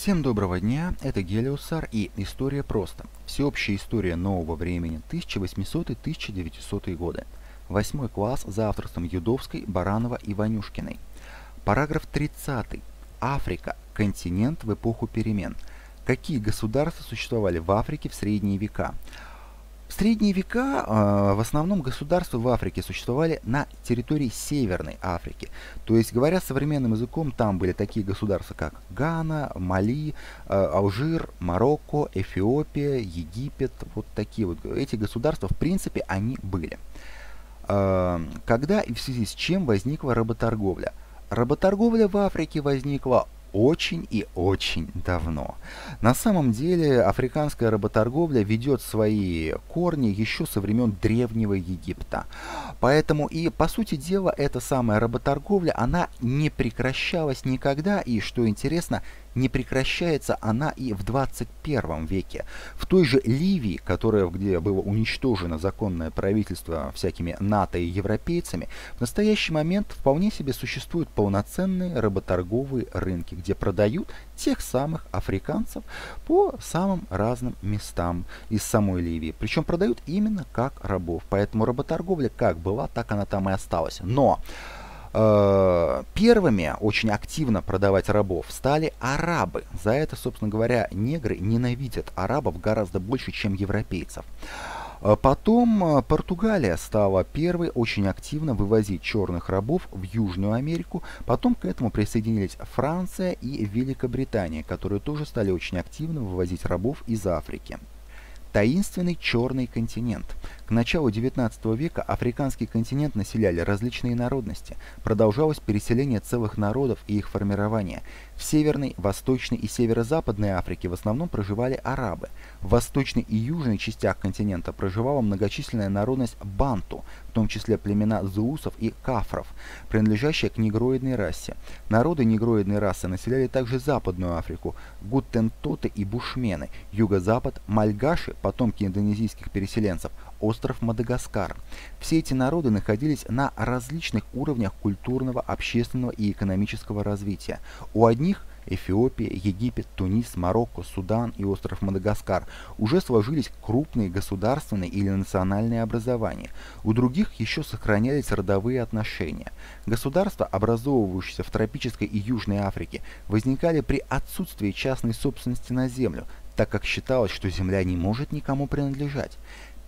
Всем доброго дня, это Гелиосар и История просто. Всеобщая история нового времени 1800-1900 годы. Восьмой класс за авторством Юдовской, Баранова и Ванюшкиной. Параграф 30. Африка. Континент в эпоху перемен. Какие государства существовали в Африке в средние века? В средние века э, в основном государства в Африке существовали на территории Северной Африки. То есть, говоря современным языком, там были такие государства, как Гана, Мали, э, Алжир, Марокко, Эфиопия, Египет. Вот такие вот. Эти государства, в принципе, они были. Э, когда и в связи с чем возникла работорговля? Работорговля в Африке возникла очень и очень давно. На самом деле африканская работорговля ведет свои корни еще со времен Древнего Египта. Поэтому и по сути дела эта самая работорговля, она не прекращалась никогда и, что интересно, не прекращается она и в 21 веке. В той же Ливии, которая, где было уничтожено законное правительство всякими НАТО и европейцами, в настоящий момент вполне себе существуют полноценные работорговые рынки, где продают тех самых африканцев по самым разным местам из самой Ливии. Причем продают именно как рабов. Поэтому работорговля как была, так она там и осталась. Но первыми очень активно продавать рабов стали арабы. За это, собственно говоря, негры ненавидят арабов гораздо больше, чем европейцев. Э, потом э, Португалия стала первой очень активно вывозить черных рабов в Южную Америку. Потом к этому присоединились Франция и Великобритания, которые тоже стали очень активно вывозить рабов из Африки. Таинственный черный континент. К началу XIX века африканский континент населяли различные народности. Продолжалось переселение целых народов и их формирование. В Северной, Восточной и Северо-Западной Африке в основном проживали арабы. В Восточной и Южной частях континента проживала многочисленная народность банту, в том числе племена зуусов и кафров, принадлежащие к негроидной расе. Народы негроидной расы населяли также Западную Африку, гуттентоты и бушмены, юго-запад, мальгаши, потомки индонезийских переселенцев, остров Мадагаскар. Все эти народы находились на различных уровнях культурного, общественного и экономического развития. У одних Эфиопия, Египет, Тунис, Марокко, Судан и остров Мадагаскар уже сложились крупные государственные или национальные образования. У других еще сохранялись родовые отношения. Государства, образовывающиеся в тропической и Южной Африке, возникали при отсутствии частной собственности на землю, так как считалось, что земля не может никому принадлежать.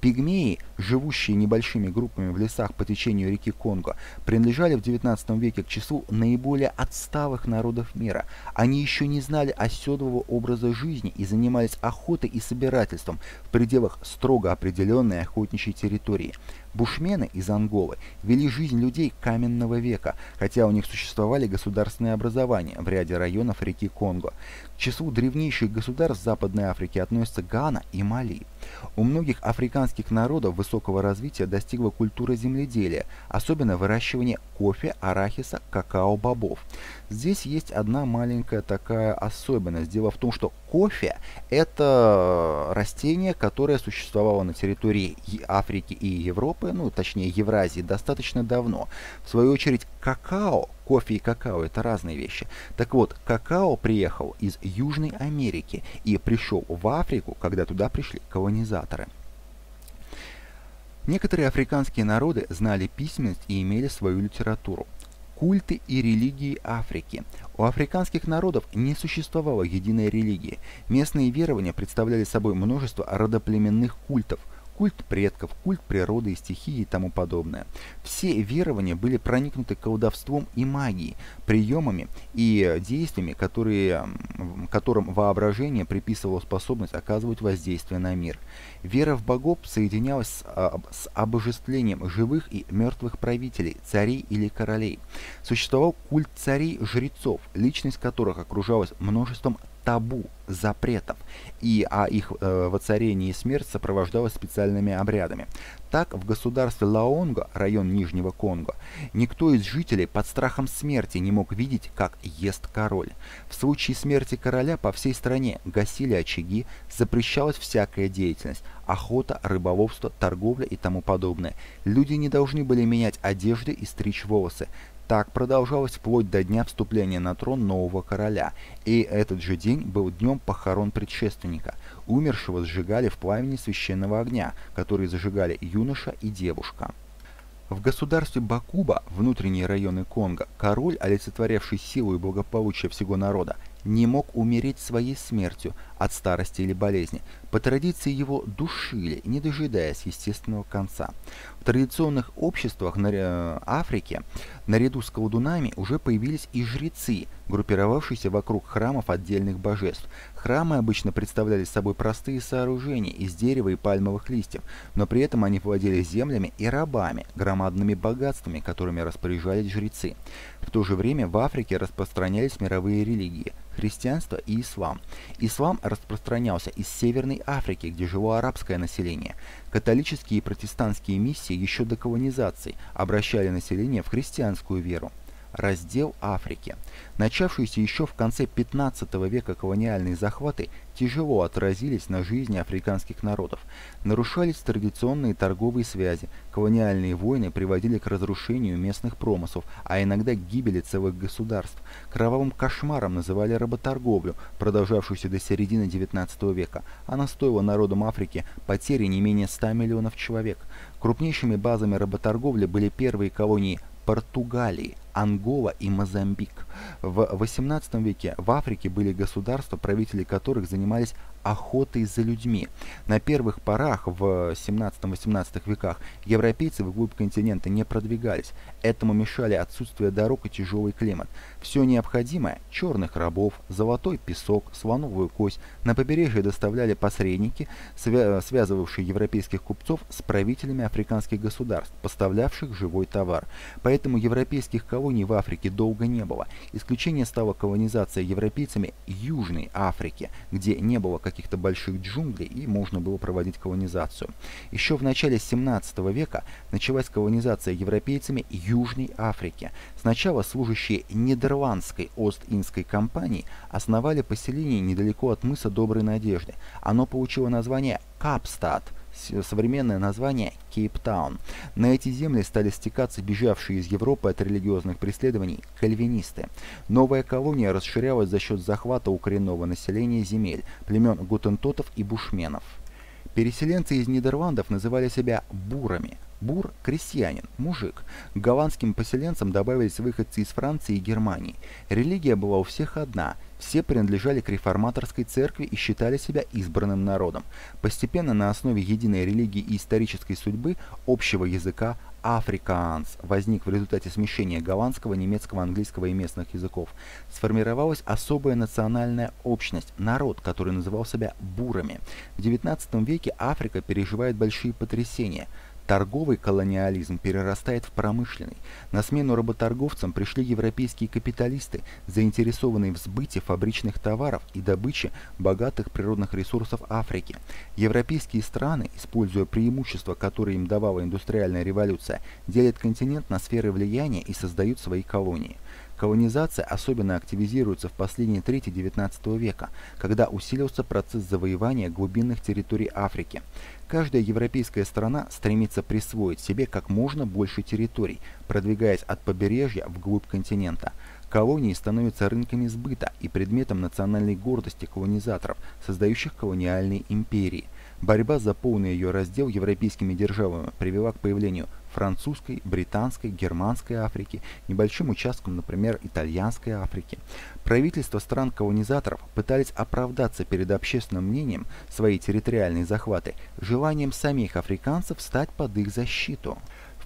Пигмеи, живущие небольшими группами в лесах по течению реки Конго, принадлежали в XIX веке к числу наиболее отсталых народов мира. Они еще не знали оседлого образа жизни и занимались охотой и собирательством в пределах строго определенной охотничьей территории. Бушмены из Анголы вели жизнь людей каменного века, хотя у них существовали государственные образования в ряде районов реки Конго. К числу древнейших государств Западной Африки относятся Гана и Мали. У многих африканских народов высокого развития достигла культура земледелия, особенно выращивание кофе, арахиса, какао, бобов. Здесь есть одна маленькая такая особенность. Дело в том, что кофе – это растение, которое существовало на территории Африки и Европы, ну, точнее, Евразии, достаточно давно. В свою очередь, какао, кофе и какао – это разные вещи. Так вот, какао приехал из Южной Америки и пришел в Африку, когда туда пришли колонизаторы. Некоторые африканские народы знали письменность и имели свою литературу. Культы и религии Африки. У африканских народов не существовало единой религии. Местные верования представляли собой множество родоплеменных культов, культ предков, культ природы и стихии и тому подобное. Все верования были проникнуты колдовством и магией, приемами и действиями, которые, которым воображение приписывало способность оказывать воздействие на мир. Вера в богов соединялась с, а, с обожествлением живых и мертвых правителей, царей или королей. Существовал культ царей-жрецов, личность которых окружалась множеством табу, запретов, и а их э, воцарение и смерть сопровождалось специальными обрядами. Так, в государстве Лаонго, район Нижнего Конго, никто из жителей под страхом смерти не мог видеть, как ест король. В случае смерти короля по всей стране гасили очаги, запрещалась всякая деятельность – охота, рыболовство, торговля и тому подобное. Люди не должны были менять одежды и стричь волосы. Так продолжалось вплоть до дня вступления на трон нового короля, и этот же день был днем похорон предшественника. Умершего сжигали в пламени священного огня, который зажигали юноша и девушка. В государстве Бакуба, внутренние районы Конго, король, олицетворявший силу и благополучие всего народа, не мог умереть своей смертью от старости или болезни. По традиции его душили, не дожидаясь естественного конца. В традиционных обществах на э, Африке наряду с колдунами уже появились и жрецы, группировавшиеся вокруг храмов отдельных божеств. Храмы обычно представляли собой простые сооружения из дерева и пальмовых листьев, но при этом они владели землями и рабами, громадными богатствами, которыми распоряжались жрецы. В то же время в Африке распространялись мировые религии – христианство и ислам. Ислам распространялся из Северной Африки, где жило арабское население. Католические и протестантские миссии еще до колонизации обращали население в христианскую веру раздел Африки. Начавшиеся еще в конце 15 века колониальные захваты тяжело отразились на жизни африканских народов. Нарушались традиционные торговые связи, колониальные войны приводили к разрушению местных промыслов, а иногда к гибели целых государств. Кровавым кошмаром называли работорговлю, продолжавшуюся до середины 19 века. Она стоила народам Африки потери не менее 100 миллионов человек. Крупнейшими базами работорговли были первые колонии Португалии, Ангола и Мозамбик. В XVIII веке в Африке были государства, правители которых занимались охотой за людьми. На первых порах в 17-18 веках европейцы вглубь континента не продвигались. Этому мешали отсутствие дорог и тяжелый климат. Все необходимое – черных рабов, золотой песок, слоновую кость – на побережье доставляли посредники, свя связывавшие европейских купцов с правителями африканских государств, поставлявших живой товар. Поэтому европейских колоний в Африке долго не было. Исключение стала колонизация европейцами Южной Африки, где не было каких-то больших джунглей и можно было проводить колонизацию. Еще в начале 17 века началась колонизация европейцами Южной Африки. Сначала служащие Нидерландской Ост-Индской компании основали поселение недалеко от мыса Доброй Надежды. Оно получило название Капстад – современное название Кейптаун. На эти земли стали стекаться бежавшие из Европы от религиозных преследований кальвинисты. Новая колония расширялась за счет захвата у коренного населения земель, племен гутентотов и бушменов. Переселенцы из Нидерландов называли себя бурами. Бур – крестьянин, мужик. К голландским поселенцам добавились выходцы из Франции и Германии. Религия была у всех одна – все принадлежали к реформаторской церкви и считали себя избранным народом. Постепенно на основе единой религии и исторической судьбы общего языка Африкаанс возник в результате смешения голландского, немецкого, английского и местных языков. Сформировалась особая национальная общность, народ, который называл себя бурами. В XIX веке Африка переживает большие потрясения – Торговый колониализм перерастает в промышленный. На смену работорговцам пришли европейские капиталисты, заинтересованные в сбыте фабричных товаров и добыче богатых природных ресурсов Африки. Европейские страны, используя преимущества, которые им давала индустриальная революция, делят континент на сферы влияния и создают свои колонии. Колонизация особенно активизируется в последние трети XIX века, когда усилился процесс завоевания глубинных территорий Африки. Каждая европейская страна стремится присвоить себе как можно больше территорий, продвигаясь от побережья вглубь континента. Колонии становятся рынками сбыта и предметом национальной гордости колонизаторов, создающих колониальные империи. Борьба за полный ее раздел европейскими державами привела к появлению французской, британской, германской Африки, небольшим участком, например, итальянской Африки. Правительства стран-колонизаторов пытались оправдаться перед общественным мнением свои территориальные захваты желанием самих африканцев стать под их защиту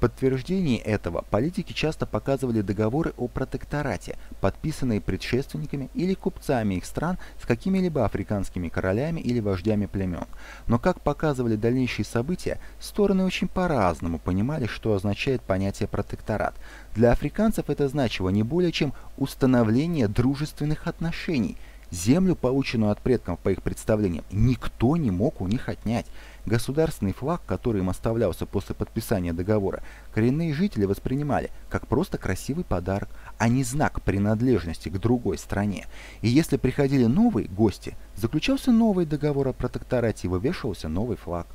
подтверждении этого политики часто показывали договоры о протекторате, подписанные предшественниками или купцами их стран с какими-либо африканскими королями или вождями племен. Но как показывали дальнейшие события, стороны очень по-разному понимали, что означает понятие протекторат. Для африканцев это значило не более чем установление дружественных отношений – Землю, полученную от предков по их представлениям, никто не мог у них отнять. Государственный флаг, который им оставлялся после подписания договора, коренные жители воспринимали как просто красивый подарок, а не знак принадлежности к другой стране. И если приходили новые гости, заключался новый договор о протекторате и вывешивался новый флаг.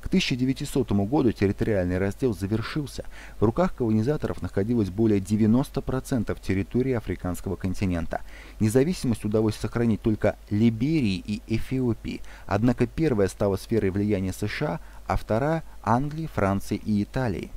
К 1900 году территориальный раздел завершился. В руках колонизаторов находилось более 90% территории африканского континента. Независимость удалось сохранить только Либерии и Эфиопии, однако первая стала сферой влияния США, а вторая – Англии, Франции и Италии.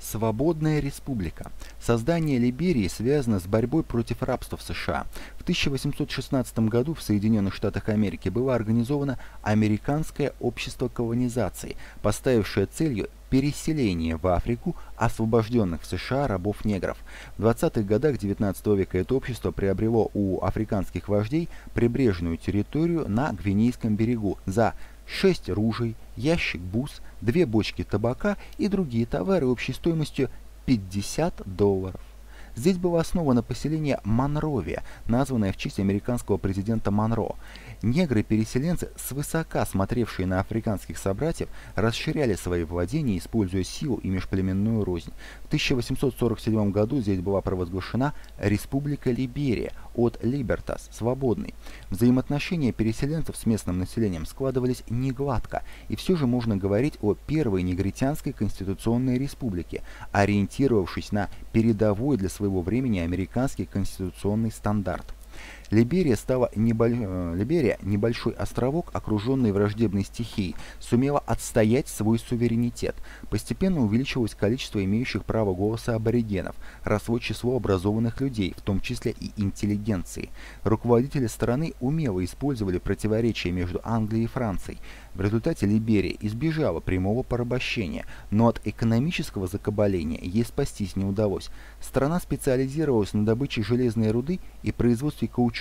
Свободная республика. Создание Либерии связано с борьбой против рабства в США. В 1816 году в Соединенных Штатах Америки было организовано Американское общество колонизации, поставившее целью переселение в Африку освобожденных в США рабов-негров. В 20-х годах XIX века это общество приобрело у африканских вождей прибрежную территорию на Гвинейском берегу за 6 ружей, ящик бус, две бочки табака и другие товары общей стоимостью 50 долларов. Здесь было основано поселение Монровия, названное в честь американского президента Монро. Негры-переселенцы, свысока смотревшие на африканских собратьев, расширяли свои владения, используя силу и межплеменную рознь. В 1847 году здесь была провозглашена Республика Либерия от Либертас, свободный. Взаимоотношения переселенцев с местным населением складывались негладко, и все же можно говорить о первой негритянской конституционной республике, ориентировавшись на передовой для своего времени американский конституционный стандарт. Либерия стала неболь... Э, Либерия, небольшой островок, окруженный враждебной стихией, сумела отстоять свой суверенитет. Постепенно увеличилось количество имеющих право голоса аборигенов, росло число образованных людей, в том числе и интеллигенции. Руководители страны умело использовали противоречия между Англией и Францией. В результате Либерия избежала прямого порабощения, но от экономического закабаления ей спастись не удалось. Страна специализировалась на добыче железной руды и производстве каучука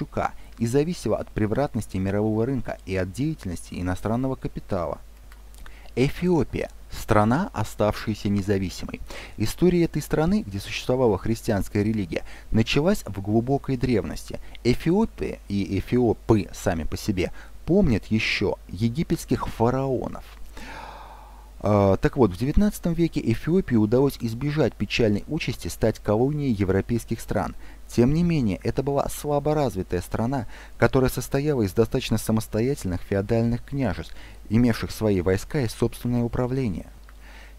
и зависела от превратности мирового рынка и от деятельности иностранного капитала. Эфиопия – страна, оставшаяся независимой. История этой страны, где существовала христианская религия, началась в глубокой древности. Эфиопия и эфиопы сами по себе помнят еще египетских фараонов. А, так вот, в XIX веке Эфиопии удалось избежать печальной участи стать колонией европейских стран. Тем не менее, это была слаборазвитая страна, которая состояла из достаточно самостоятельных феодальных княжеств, имевших свои войска и собственное управление.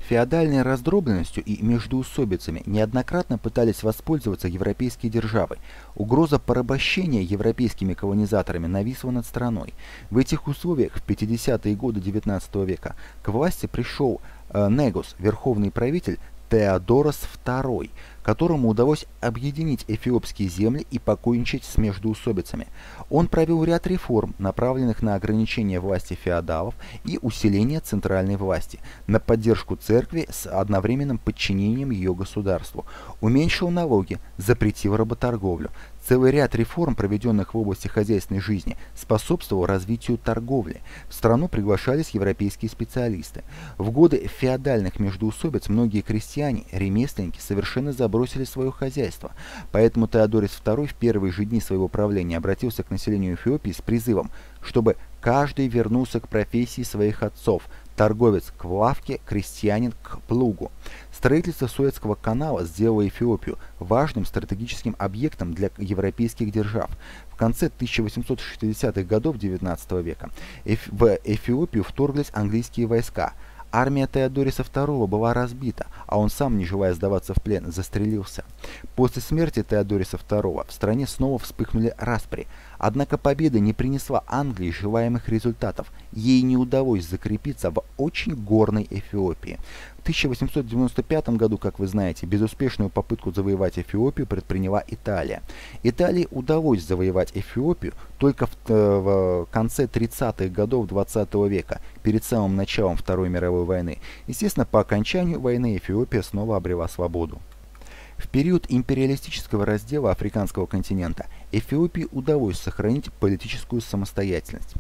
Феодальной раздробленностью и междоусобицами неоднократно пытались воспользоваться европейские державы. Угроза порабощения европейскими колонизаторами нависла над страной. В этих условиях в 50-е годы XIX века к власти пришел э, Негус, верховный правитель Теодорос II, которому удалось объединить эфиопские земли и покончить с междоусобицами. Он провел ряд реформ, направленных на ограничение власти феодалов и усиление центральной власти, на поддержку церкви с одновременным подчинением ее государству, уменьшил налоги, запретил работорговлю, Целый ряд реформ, проведенных в области хозяйственной жизни, способствовал развитию торговли. В страну приглашались европейские специалисты. В годы феодальных междоусобиц многие крестьяне, ремесленники совершенно забросили свое хозяйство. Поэтому Теодорис II в первые же дни своего правления обратился к населению Эфиопии с призывом, чтобы каждый вернулся к профессии своих отцов, торговец к лавке, крестьянин к плугу. Строительство Суэцкого канала сделало Эфиопию важным стратегическим объектом для европейских держав. В конце 1860-х годов XIX века в Эфиопию вторглись английские войска. Армия Теодориса II была разбита, а он сам, не желая сдаваться в плен, застрелился. После смерти Теодориса II в стране снова вспыхнули распри. Однако победа не принесла Англии желаемых результатов. Ей не удалось закрепиться в очень горной Эфиопии. В 1895 году, как вы знаете, безуспешную попытку завоевать Эфиопию предприняла Италия. Италии удалось завоевать Эфиопию только в, э, в конце 30-х годов 20 -го века, перед самым началом Второй мировой войны. Естественно, по окончанию войны Эфиопия снова обрела свободу. В период империалистического раздела африканского континента Эфиопии удалось сохранить политическую самостоятельность.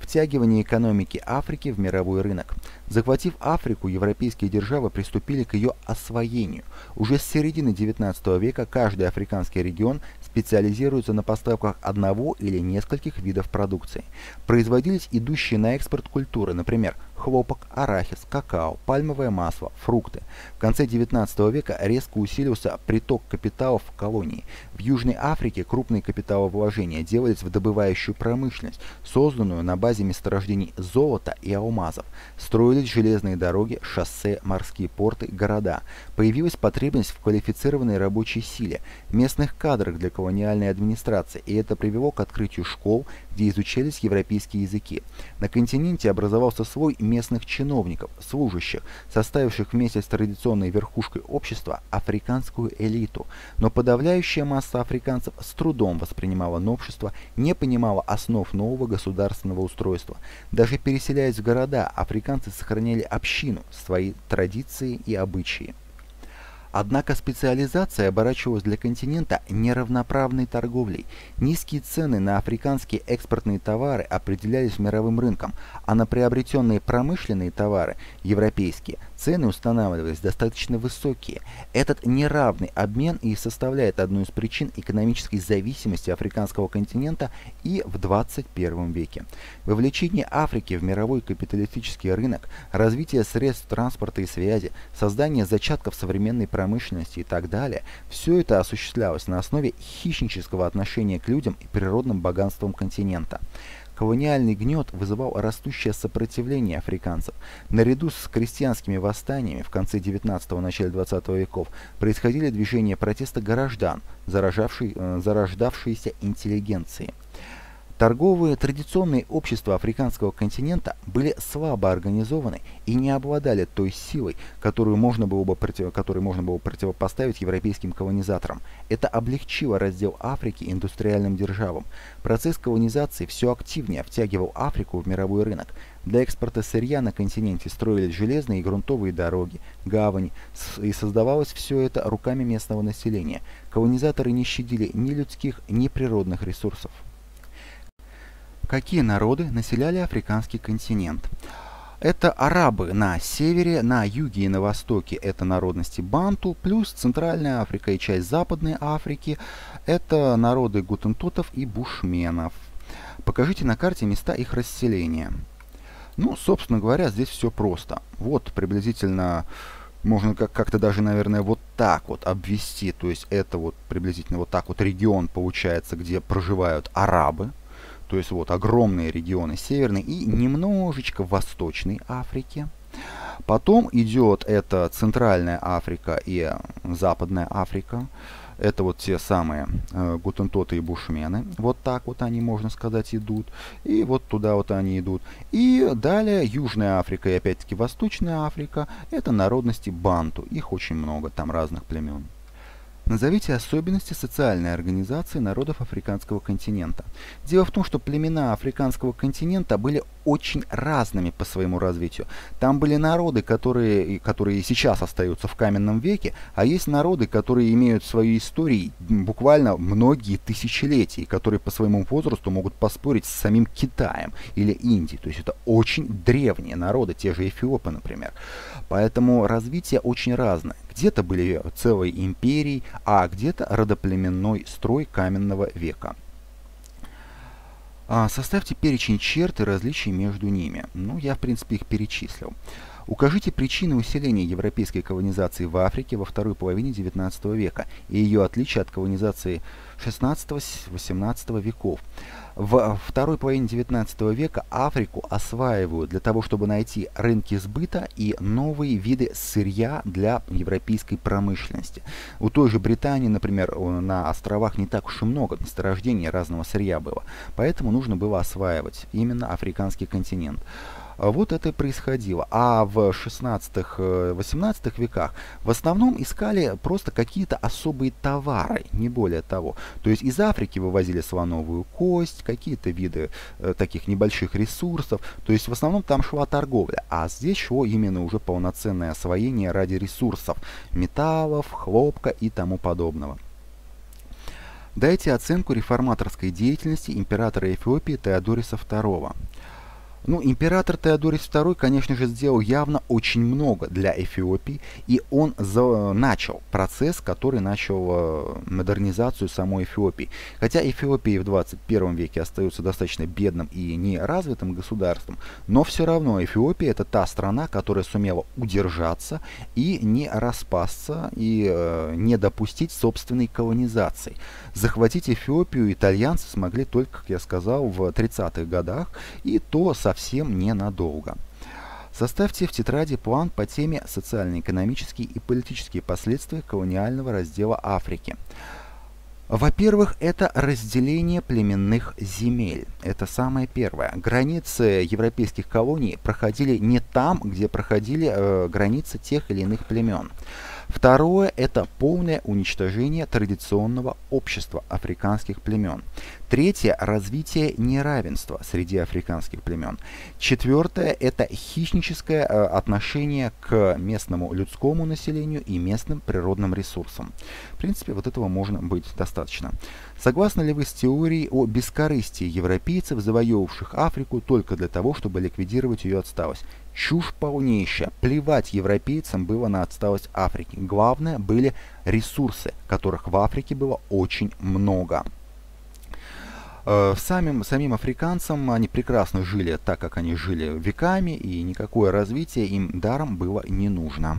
Втягивание экономики Африки в мировой рынок. Захватив Африку, европейские державы приступили к ее освоению. Уже с середины XIX века каждый африканский регион специализируются на поставках одного или нескольких видов продукции. Производились идущие на экспорт культуры, например, хлопок, арахис, какао, пальмовое масло, фрукты. В конце 19 века резко усилился приток капиталов в колонии. В Южной Африке крупные капиталовложения делались в добывающую промышленность, созданную на базе месторождений золота и алмазов. Строились железные дороги, шоссе, морские порты, города. Появилась потребность в квалифицированной рабочей силе, местных кадрах для колониальной администрации, и это привело к открытию школ, где изучались европейские языки. На континенте образовался слой местных чиновников, служащих, составивших вместе с традиционной верхушкой общества африканскую элиту. Но подавляющая масса африканцев с трудом воспринимала новшество, не понимала основ нового государственного устройства. Даже переселяясь в города, африканцы сохраняли общину, свои традиции и обычаи. Однако специализация оборачивалась для континента неравноправной торговлей. Низкие цены на африканские экспортные товары определялись мировым рынком, а на приобретенные промышленные товары, европейские, цены устанавливались достаточно высокие. Этот неравный обмен и составляет одну из причин экономической зависимости африканского континента и в 21 веке. Вовлечение Африки в мировой капиталистический рынок, развитие средств транспорта и связи, создание зачатков современной промышленности и так далее, все это осуществлялось на основе хищнического отношения к людям и природным богатствам континента. Колониальный гнет вызывал растущее сопротивление африканцев. Наряду с крестьянскими восстаниями в конце 19-го начале 20 веков происходили движения протеста горождан, э, зарождавшиеся интеллигенции. Торговые традиционные общества африканского континента были слабо организованы и не обладали той силой, которую можно было бы против... которой можно было противопоставить европейским колонизаторам. Это облегчило раздел Африки индустриальным державам. Процесс колонизации все активнее втягивал Африку в мировой рынок. Для экспорта сырья на континенте строились железные и грунтовые дороги, гавани, и создавалось все это руками местного населения. Колонизаторы не щадили ни людских, ни природных ресурсов. Какие народы населяли африканский континент? Это арабы на севере, на юге и на востоке это народности банту, плюс Центральная Африка и часть Западной Африки это народы гутентотов и бушменов. Покажите на карте места их расселения. Ну, собственно говоря, здесь все просто. Вот приблизительно можно как-то даже, наверное, вот так вот обвести. То есть это вот приблизительно вот так вот регион получается, где проживают арабы. То есть вот огромные регионы Северной и немножечко Восточной Африки. Потом идет это Центральная Африка и Западная Африка. Это вот те самые э, гутентоты и бушмены. Вот так вот они, можно сказать, идут. И вот туда вот они идут. И далее Южная Африка и опять-таки Восточная Африка. Это народности банту. Их очень много, там разных племен. Назовите особенности социальной организации народов африканского континента. Дело в том, что племена африканского континента были очень разными по своему развитию. Там были народы, которые, которые сейчас остаются в каменном веке, а есть народы, которые имеют свою историю буквально многие тысячелетия, которые по своему возрасту могут поспорить с самим Китаем или Индией. То есть это очень древние народы, те же эфиопы, например. Поэтому развитие очень разное. Где-то были целые империи, а где-то родоплеменной строй каменного века. А, составьте перечень черт и различий между ними. Ну, я, в принципе, их перечислил. Укажите причины усиления европейской колонизации в Африке во второй половине XIX века и ее отличия от колонизации XVI-XVIII веков. В второй половине XIX века Африку осваивают для того, чтобы найти рынки сбыта и новые виды сырья для европейской промышленности. У той же Британии, например, на островах не так уж и много месторождений разного сырья было, поэтому нужно было осваивать именно африканский континент. А вот это происходило. А в 16-18 э, веках в основном искали просто какие-то особые товары, не более того. То есть из Африки вывозили слоновую кость, какие-то виды э, таких небольших ресурсов. То есть в основном там шла торговля. А здесь шло именно уже полноценное освоение ради ресурсов, металлов, хлопка и тому подобного. Дайте оценку реформаторской деятельности императора Эфиопии Теодориса II. Ну, император Теодорис II, конечно же, сделал явно очень много для Эфиопии, и он начал процесс, который начал э, модернизацию самой Эфиопии. Хотя Эфиопия в 21 веке остается достаточно бедным и неразвитым государством, но все равно Эфиопия это та страна, которая сумела удержаться и не распасться, и э, не допустить собственной колонизации. Захватить Эфиопию итальянцы смогли только, как я сказал, в 30-х годах, и то совсем ненадолго. Составьте в тетради план по теме социально-экономические и политические последствия колониального раздела Африки. Во-первых, это разделение племенных земель. Это самое первое. Границы европейских колоний проходили не там, где проходили э, границы тех или иных племен. Второе – это полное уничтожение традиционного общества африканских племен. Третье – развитие неравенства среди африканских племен. Четвертое – это хищническое э, отношение к местному людскому населению и местным природным ресурсам. В принципе, вот этого можно быть достаточно. Согласны ли вы с теорией о бескорыстии европейцев, завоевавших Африку только для того, чтобы ликвидировать ее отсталость? Чушь полнейшая. Плевать европейцам было на отсталость Африки. Главное были ресурсы, которых в Африке было очень много. Э, самим, самим африканцам они прекрасно жили так, как они жили веками, и никакое развитие им даром было не нужно.